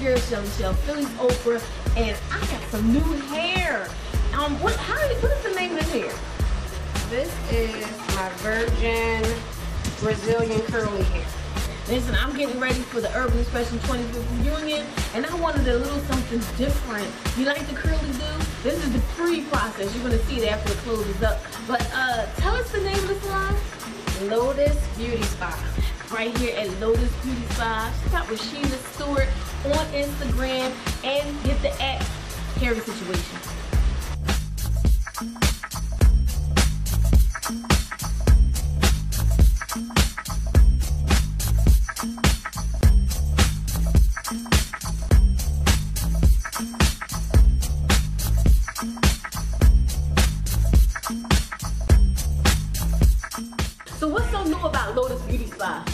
your girl Shelly Shell, Philly's Oprah, and I got some new hair. Um, what? How? What is the name of this hair? This is my virgin Brazilian curly hair. Listen, I'm getting ready for the Urban Expression 25th reunion, and I wanted a little something different. You like the curly do? This is the pre-process. You're gonna see it after the closes up. But uh, tell us the name of the salon. Lotus Beauty Spa. Right here at Lotus Beauty Spa. Check out Rasheena Stewart on Instagram and get the at Hairy Situation. So what's so new about Lotus Beauty Spa?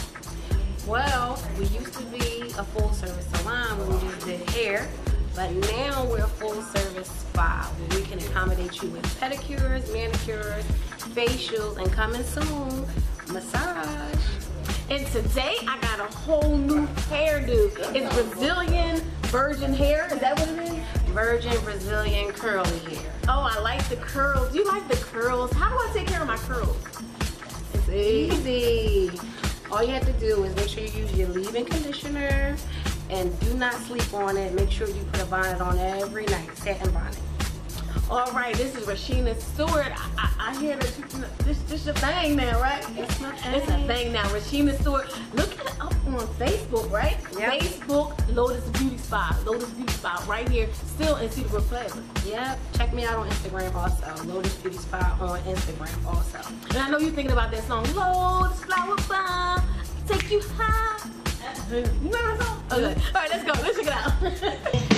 Well, we used to be a full service salon where we just did hair, but now we're a full service spa where we can accommodate you with pedicures, manicures, facials, and coming soon, massage. And today I got a whole new hairdo. It's Brazilian virgin hair. Is that what it is? Virgin Brazilian curly hair. Oh, I like the curls. You like the curls? How do I take care of my curls? It's easy. All you have to do is make sure you use your leave-in conditioner and do not sleep on it. Make sure you put a bonnet on every night, satin bonnet. All right, this is Rasheena Stewart. I, I, I hear that you, this this a thing now, right? It's my It's a thing. thing now. Rasheena Stewart. Look it up on Facebook, right? Yep. Facebook Lotus Beauty Spa. Lotus Beauty Spa right here, still in Cedarwood Plaza. Yep, check me out on Instagram also. Lotus Beauty Spa on Instagram also. And I know you're thinking about that song, Lotus Flower Bomb, take you high. No, no, no. Okay. All right, let's go. Let's check it out.